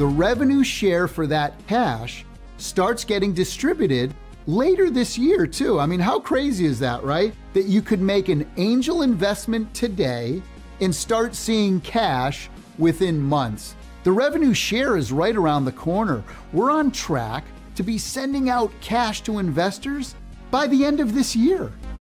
the revenue share for that cash starts getting distributed later this year, too. I mean, how crazy is that, right? That you could make an angel investment today and start seeing cash within months. The revenue share is right around the corner. We're on track to be sending out cash to investors by the end of this year.